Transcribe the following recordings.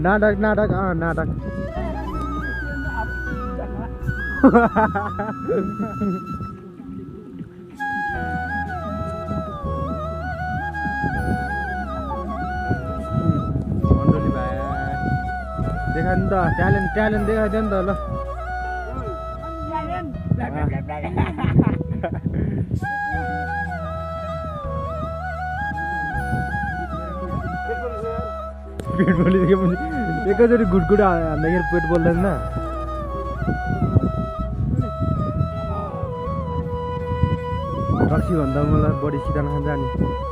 नाटक नाटक अँ नाटक देखा नि त ट्यालेन्ट ट्यालेन्ट देखाइदियो नि त ल। पेट बोलिदियो पनि एकैचोटि घुटघुट हान्दाखेरि पेट बोल्दैन न रक्सीभन्दा मलाई बढी सिधा खान्छ जाने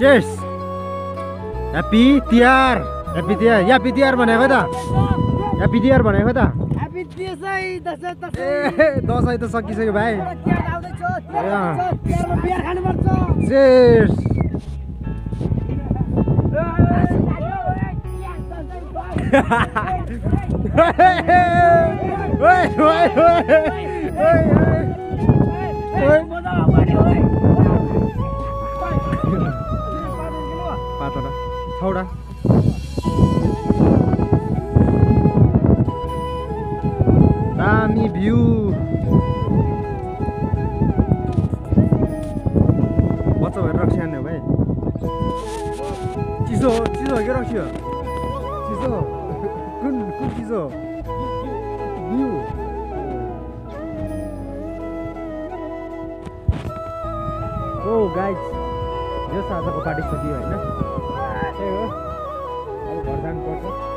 Cheers. Happy Tiar! Happy TR. Ya Happy TR बनेगा था. Happy TR बनेगा था. Happy TR सही दस दस. दस सही दस किसी के भाई. Cheers. hey, hey, hey, hey, hey पाँचवटा। छवटा। दामी भ्यू। बच्चा भएर रक्सी हान्ने हो भाइ। चिसो हो चिसो हो कि रक्सी हो? चिसो हो? कुन कुन चिसो हो? ओ गाइज यो आजको पार्टी सकियो होइन? त्यही हो। अब घर जानुपर्छ